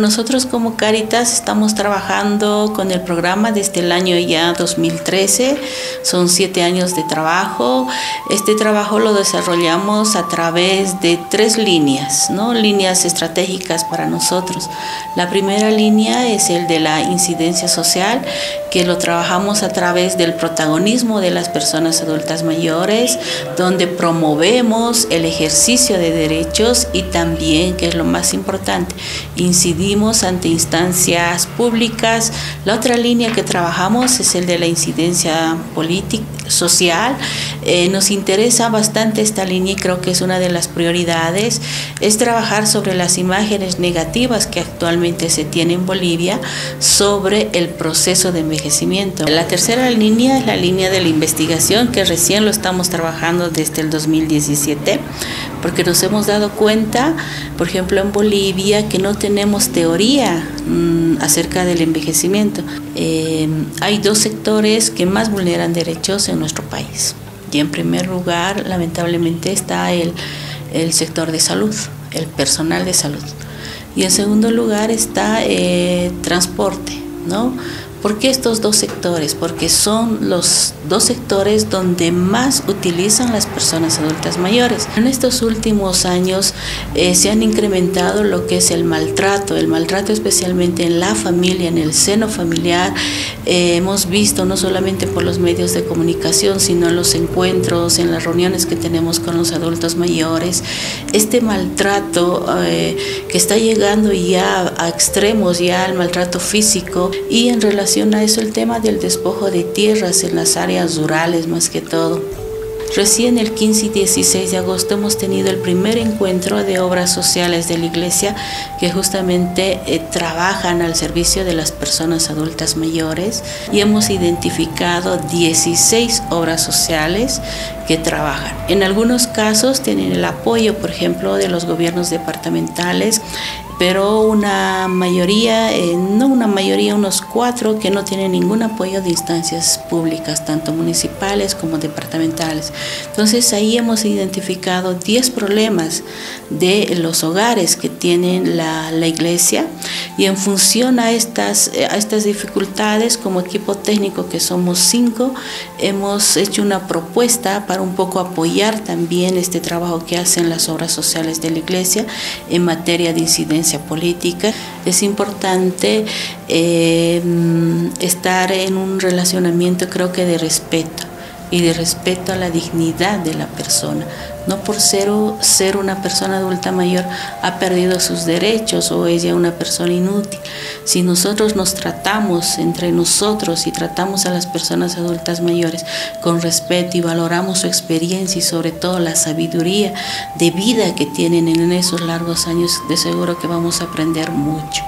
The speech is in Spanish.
Nosotros como Caritas estamos trabajando con el programa desde el año ya 2013, son siete años de trabajo. Este trabajo lo desarrollamos a través de tres líneas, ¿no? líneas estratégicas para nosotros. La primera línea es el de la incidencia social, que lo trabajamos a través del protagonismo de las personas adultas mayores, donde promovemos el ejercicio de derechos y también, que es lo más importante, incidir ante instancias públicas. La otra línea que trabajamos es el de la incidencia política, social. Eh, nos interesa bastante esta línea y creo que es una de las prioridades, es trabajar sobre las imágenes negativas que actualmente se tiene en Bolivia sobre el proceso de envejecimiento. La tercera línea es la línea de la investigación que recién lo estamos trabajando desde el 2017 porque nos hemos dado cuenta, por ejemplo, en Bolivia, que no tenemos teoría mm, acerca del envejecimiento. Eh, hay dos sectores que más vulneran derechos en nuestro país. Y en primer lugar, lamentablemente, está el, el sector de salud, el personal de salud. Y en segundo lugar está eh, transporte, ¿no? ¿Por qué estos dos sectores? Porque son los dos sectores donde más utilizan las personas adultas mayores. En estos últimos años eh, se han incrementado lo que es el maltrato, el maltrato especialmente en la familia, en el seno familiar. Eh, hemos visto no solamente por los medios de comunicación, sino en los encuentros, en las reuniones que tenemos con los adultos mayores, este maltrato eh, que está llegando ya a extremos, ya al maltrato físico y en relación a eso el tema del despojo de tierras en las áreas rurales más que todo. Recién el 15 y 16 de agosto hemos tenido el primer encuentro de obras sociales de la iglesia que justamente eh, trabajan al servicio de las personas adultas mayores y hemos identificado 16 obras sociales que trabajan. En algunos casos tienen el apoyo, por ejemplo, de los gobiernos departamentales pero una mayoría, eh, no una mayoría, unos cuatro que no tienen ningún apoyo de instancias públicas, tanto municipales como departamentales. Entonces ahí hemos identificado 10 problemas de los hogares que tienen la, la iglesia y en función a estas, a estas dificultades, como equipo técnico que somos cinco, hemos hecho una propuesta para un poco apoyar también este trabajo que hacen las obras sociales de la iglesia en materia de incidencia política, es importante eh, estar en un relacionamiento creo que de respeto y de respeto a la dignidad de la persona. No por ser, ser una persona adulta mayor ha perdido sus derechos o ella una persona inútil. Si nosotros nos tratamos entre nosotros y tratamos a las personas adultas mayores con respeto y valoramos su experiencia y sobre todo la sabiduría de vida que tienen en esos largos años, de seguro que vamos a aprender mucho.